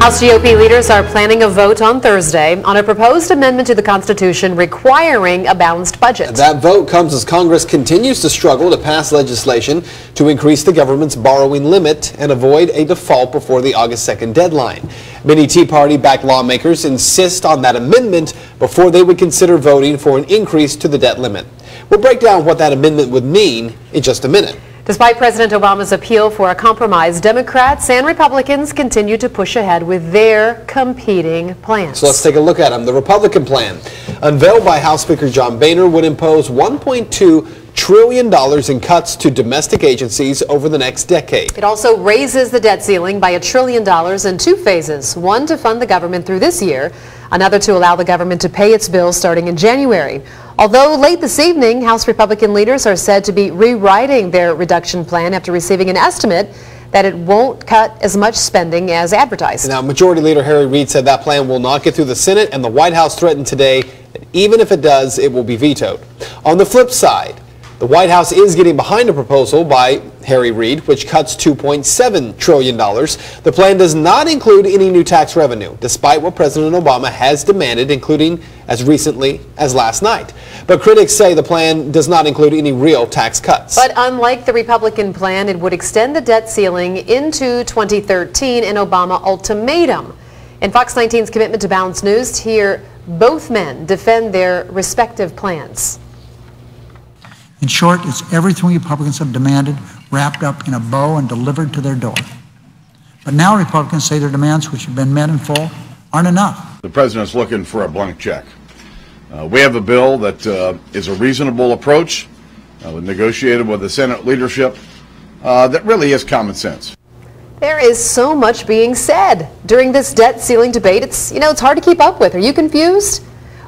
House GOP leaders are planning a vote on Thursday on a proposed amendment to the Constitution requiring a balanced budget. That vote comes as Congress continues to struggle to pass legislation to increase the government's borrowing limit and avoid a default before the August 2nd deadline. Many Tea Party-backed lawmakers insist on that amendment before they would consider voting for an increase to the debt limit. We'll break down what that amendment would mean in just a minute. Despite President Obama's appeal for a compromise, Democrats and Republicans continue to push ahead with their competing plans. So let's take a look at them. The Republican plan, unveiled by House Speaker John Boehner, would impose 1.2 trillion dollars in cuts to domestic agencies over the next decade. It also raises the debt ceiling by a trillion dollars in two phases, one to fund the government through this year, another to allow the government to pay its bills starting in January. Although late this evening, House Republican leaders are said to be rewriting their reduction plan after receiving an estimate that it won't cut as much spending as advertised. Now, Majority Leader Harry Reid said that plan will not get through the Senate, and the White House threatened today that even if it does, it will be vetoed. On the flip side, the White House is getting behind a proposal by Harry Reid, which cuts $2.7 trillion. The plan does not include any new tax revenue, despite what President Obama has demanded, including as recently as last night. But critics say the plan does not include any real tax cuts. But unlike the Republican plan, it would extend the debt ceiling into 2013, an Obama ultimatum. In Fox 19's Commitment to Balance News, here both men defend their respective plans. In short, it's everything Republicans have demanded wrapped up in a bow and delivered to their door. But now Republicans say their demands, which have been met in full, aren't enough. The president's looking for a blank check. Uh, we have a bill that uh, is a reasonable approach, uh, negotiated with the Senate leadership, uh, that really is common sense. There is so much being said during this debt ceiling debate. It's, you know, it's hard to keep up with. Are you confused?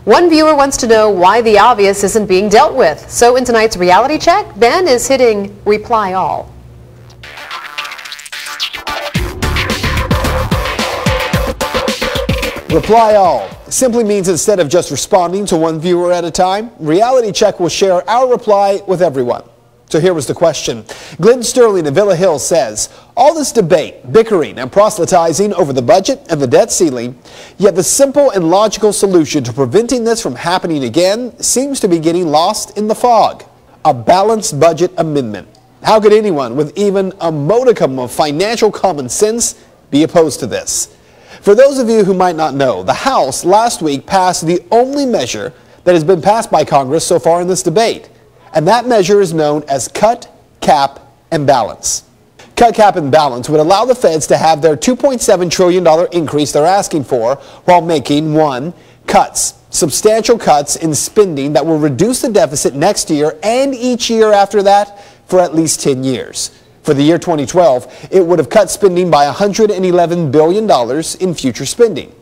One viewer wants to know why the obvious isn't being dealt with. So in tonight's reality check, Ben is hitting reply all. Reply all simply means instead of just responding to one viewer at a time, Reality Check will share our reply with everyone. So here was the question. Glenn Sterling of Villa Hill says, all this debate, bickering, and proselytizing over the budget and the debt ceiling, yet the simple and logical solution to preventing this from happening again seems to be getting lost in the fog. A balanced budget amendment. How could anyone with even a modicum of financial common sense be opposed to this? For those of you who might not know, the House last week passed the only measure that has been passed by Congress so far in this debate and that measure is known as cut, cap, and balance. Cut, cap, and balance would allow the feds to have their $2.7 trillion increase they're asking for while making, one, cuts, substantial cuts in spending that will reduce the deficit next year and each year after that for at least 10 years. For the year 2012, it would have cut spending by $111 billion in future spending.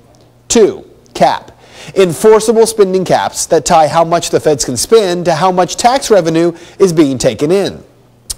Two, cap enforceable spending caps that tie how much the feds can spend to how much tax revenue is being taken in.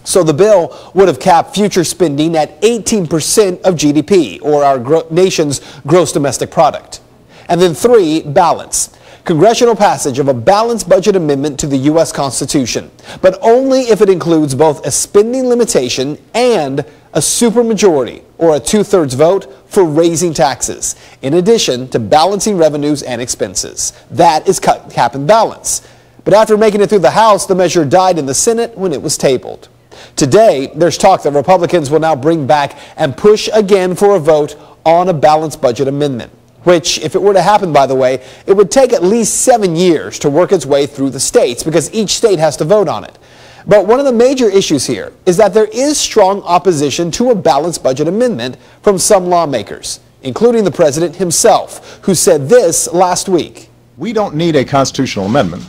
So the bill would have capped future spending at 18% of GDP, or our gro nation's gross domestic product. And then three, balance. Congressional passage of a balanced budget amendment to the U.S. Constitution, but only if it includes both a spending limitation and a supermajority or a two-thirds vote for raising taxes, in addition to balancing revenues and expenses. That is cut, cap and balance. But after making it through the House, the measure died in the Senate when it was tabled. Today, there's talk that Republicans will now bring back and push again for a vote on a balanced budget amendment, which, if it were to happen, by the way, it would take at least seven years to work its way through the states because each state has to vote on it. But one of the major issues here is that there is strong opposition to a balanced budget amendment from some lawmakers, including the president himself, who said this last week. We don't need a constitutional amendment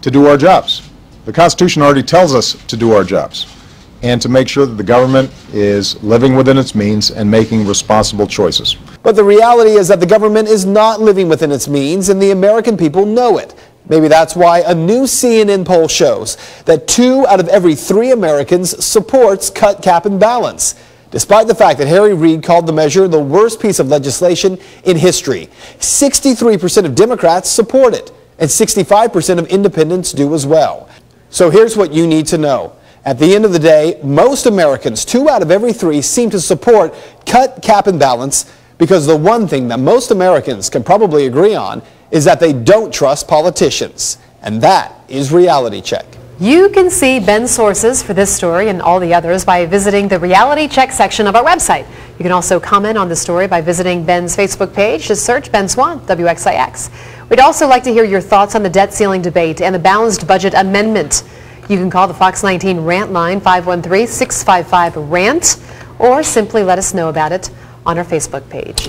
to do our jobs. The Constitution already tells us to do our jobs and to make sure that the government is living within its means and making responsible choices. But the reality is that the government is not living within its means, and the American people know it. Maybe that's why a new CNN poll shows that two out of every three Americans supports cut, cap, and balance, despite the fact that Harry Reid called the measure the worst piece of legislation in history. 63% of Democrats support it, and 65% of independents do as well. So here's what you need to know. At the end of the day, most Americans, two out of every three, seem to support cut, cap, and balance, Because the one thing that most Americans can probably agree on is that they don't trust politicians. And that is Reality Check. You can see Ben's sources for this story and all the others by visiting the Reality Check section of our website. You can also comment on the story by visiting Ben's Facebook page. Just search Ben Swann, WXIX. We'd also like to hear your thoughts on the debt ceiling debate and the balanced budget amendment. You can call the Fox 19 rant line 513-655-RANT or simply let us know about it on our Facebook page.